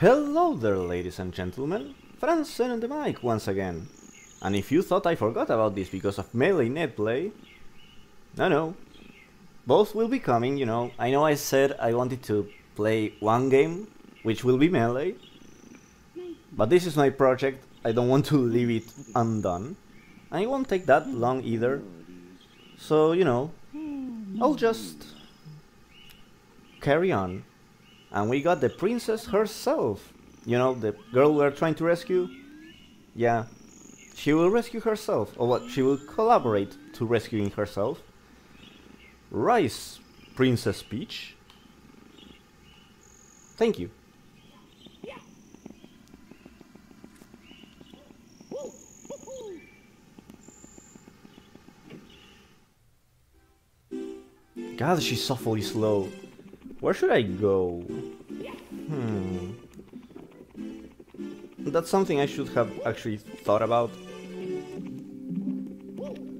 Hello there, ladies and gentlemen. Fransén on the mic once again. And if you thought I forgot about this because of Melee Netplay, no, no. Both will be coming, you know. I know I said I wanted to play one game, which will be Melee. But this is my project, I don't want to leave it undone. And it won't take that long either. So, you know, I'll just carry on. And we got the princess herself. You know, the girl we're trying to rescue. Yeah, she will rescue herself. Or what? She will collaborate to rescuing herself. Rice, Princess Peach. Thank you. God, she's awfully slow. Where should I go? Hmm. That's something I should have actually thought about.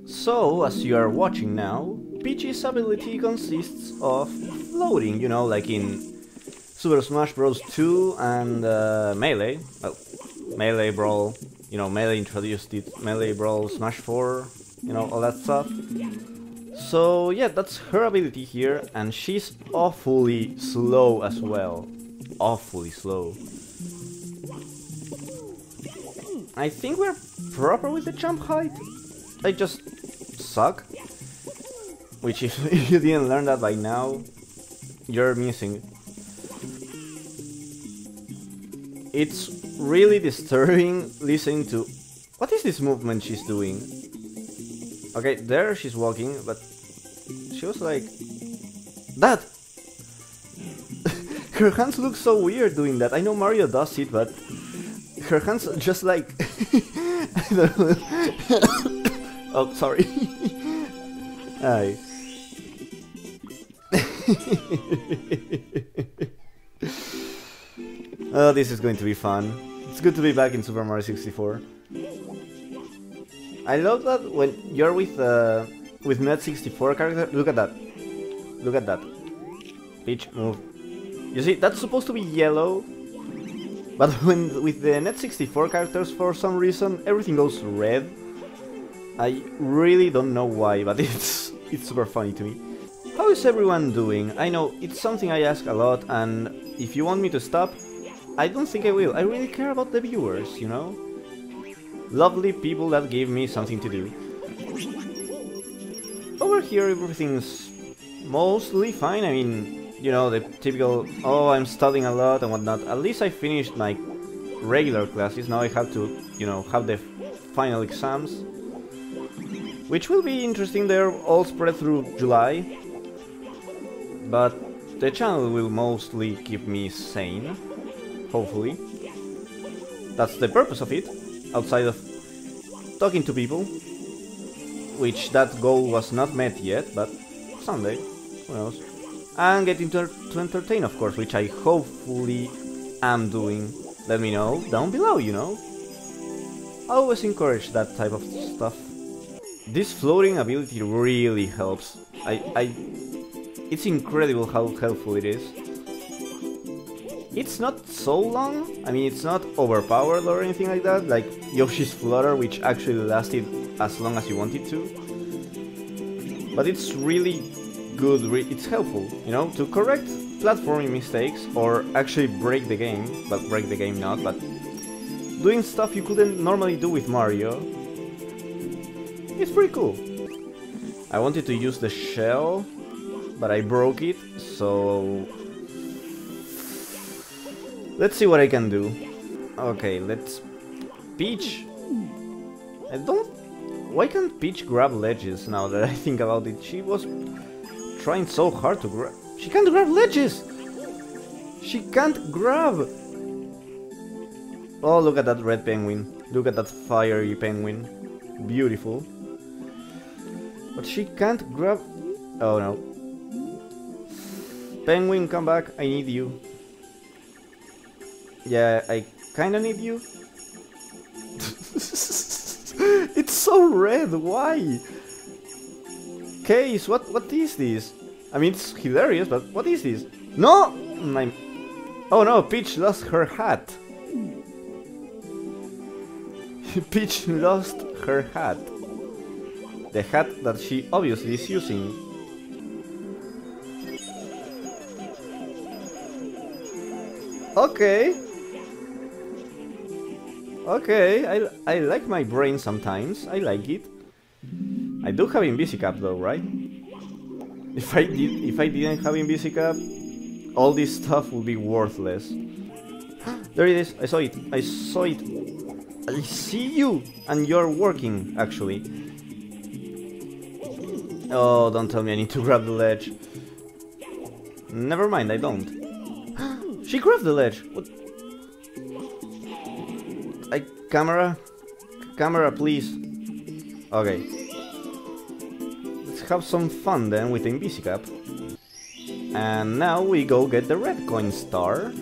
So, as you are watching now, Peach's ability consists of floating, you know, like in Super Smash Bros. 2 and uh, Melee. Well, Melee Brawl, you know, Melee introduced it, Melee Brawl, Smash 4, you know, all that stuff. So yeah, that's her ability here, and she's awfully slow as well. Awfully slow. I think we're proper with the jump height. I just suck. Which if, if you didn't learn that by now, you're missing. It's really disturbing listening to... What is this movement she's doing? Okay, there she's walking, but was like... That! her hands look so weird doing that. I know Mario does it, but her hands just like... oh, sorry. Aye. oh, this is going to be fun. It's good to be back in Super Mario 64. I love that when you're with uh, with Net 64 character. Look at that. Look at that. Peach move. You see, that's supposed to be yellow, but when with the Net 64 characters, for some reason, everything goes red. I really don't know why, but it's it's super funny to me. How is everyone doing? I know it's something I ask a lot, and if you want me to stop, I don't think I will. I really care about the viewers, you know? Lovely people that give me something to do. Here everything's mostly fine, I mean, you know, the typical, oh, I'm studying a lot and whatnot. At least I finished my regular classes, now I have to, you know, have the final exams. Which will be interesting, they're all spread through July. But the channel will mostly keep me sane, hopefully. That's the purpose of it outside of talking to people, which that goal was not met yet, but someday, who knows. And getting to, to entertain, of course, which I hopefully am doing. Let me know down below, you know. I always encourage that type of stuff. This floating ability really helps. I, I, it's incredible how helpful it is. It's not so long, I mean it's not overpowered or anything like that, like Yoshi's Flutter which actually lasted as long as you want it to. But it's really good, re it's helpful, you know, to correct platforming mistakes or actually break the game, but break the game not, but doing stuff you couldn't normally do with Mario. It's pretty cool. I wanted to use the shell, but I broke it, so Let's see what I can do. Okay, let's... Peach! I don't... Why can't Peach grab ledges now that I think about it? She was trying so hard to grab... She can't grab ledges! She can't grab! Oh, look at that red penguin. Look at that fiery penguin. Beautiful. But she can't grab... Oh no. Penguin, come back. I need you. Yeah, I kinda need you. it's so red, why? Case, what what is this? I mean, it's hilarious, but what is this? No! My... Oh no, Peach lost her hat. Peach lost her hat. The hat that she obviously is using. Okay. Okay, I, I like my brain sometimes. I like it. I do have Invisicap though, right? If I did if I didn't have Invisicap, all this stuff would be worthless. there it is. I saw it. I saw it. I see you and you're working actually. Oh, don't tell me I need to grab the ledge. Never mind, I don't. she grabbed the ledge. What? Camera, camera, please. Okay. Let's have some fun then with Invisicap. And now we go get the red coin star.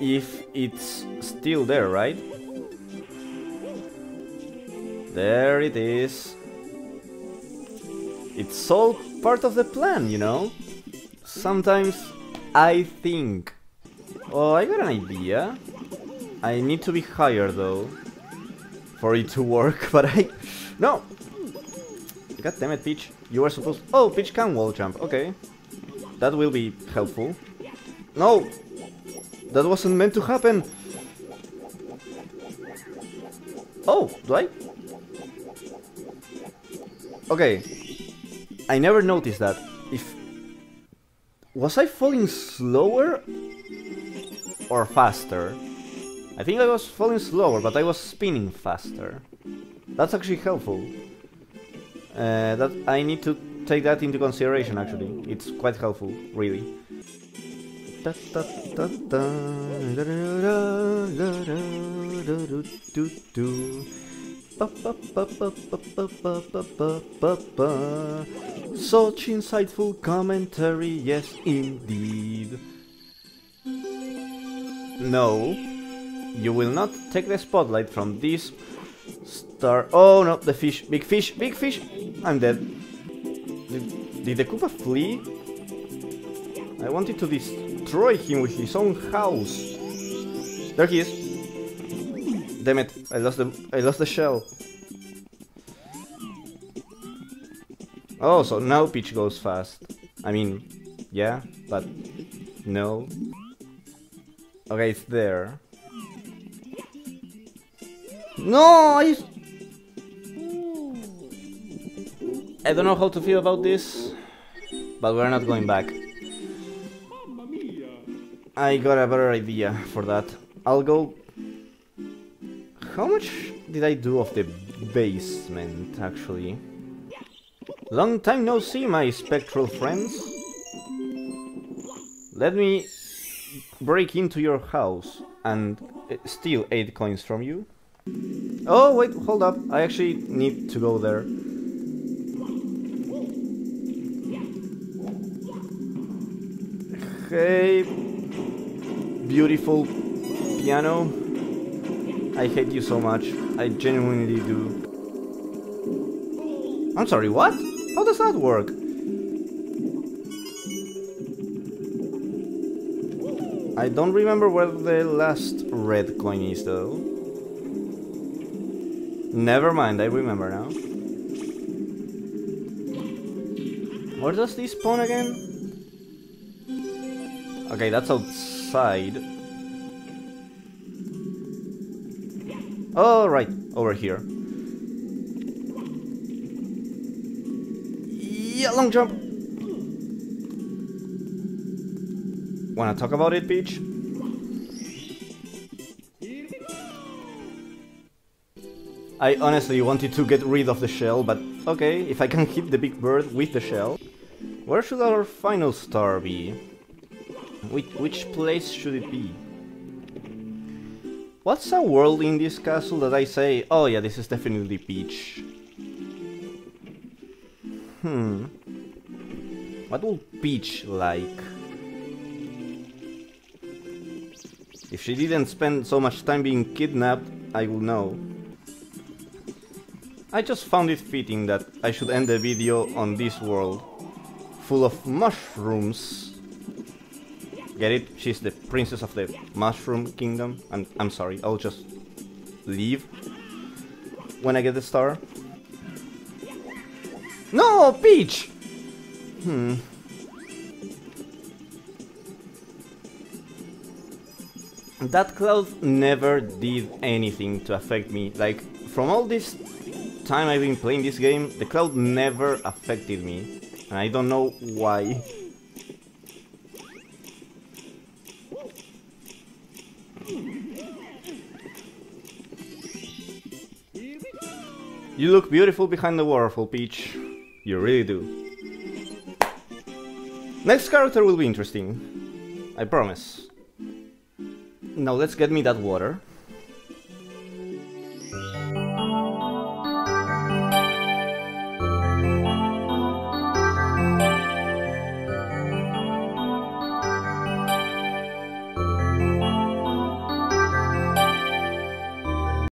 If it's still there, right? There it is. It's all part of the plan, you know? Sometimes I think. Oh, I got an idea. I need to be higher though. For it to work, but I... No! God damn it, Peach. You were supposed... Oh, Peach can wall jump. Okay. That will be helpful. No! That wasn't meant to happen! Oh, do I? Okay. I never noticed that. If... Was I falling slower? Or faster? I think I was falling slower, but I was spinning faster. That's actually helpful. Uh, that I need to take that into consideration actually. It's quite helpful, really. Such insightful commentary, yes indeed. No, you will not take the spotlight from this star. Oh no, the fish, big fish, big fish. I'm dead. Did, did the Koopa flee? I wanted to destroy him with his own house. There he is. Damn it! I lost the I lost the shell. Oh, so now Peach goes fast. I mean, yeah, but no. Okay, it's there. No, I... I don't know how to feel about this, but we're not going back. I got a better idea for that. I'll go... How much did I do of the basement, actually? Long time no see, my spectral friends. Let me break into your house and uh, steal 8 coins from you. Oh, wait, hold up. I actually need to go there. Hey, beautiful piano. I hate you so much. I genuinely do. I'm sorry, what? How does that work? I don't remember where the last red coin is though. Never mind, I remember now. Where does this spawn again? Okay, that's outside. Oh, right, over here. Yeah, long jump! Wanna talk about it, Peach? I honestly wanted to get rid of the shell, but okay, if I can hit the big bird with the shell. Where should our final star be? Which, which place should it be? What's a world in this castle that I say, oh yeah, this is definitely Peach? Hmm. What will Peach like? If she didn't spend so much time being kidnapped, I would know. I just found it fitting that I should end the video on this world. full of mushrooms. Get it? She's the princess of the mushroom kingdom. And I'm sorry, I'll just leave when I get the star. No, Peach! Hmm. That cloud never did anything to affect me. Like, from all this time I've been playing this game, the cloud never affected me. And I don't know why. You look beautiful behind the waterfall, Peach. You really do. Next character will be interesting. I promise. Now let's get me that water.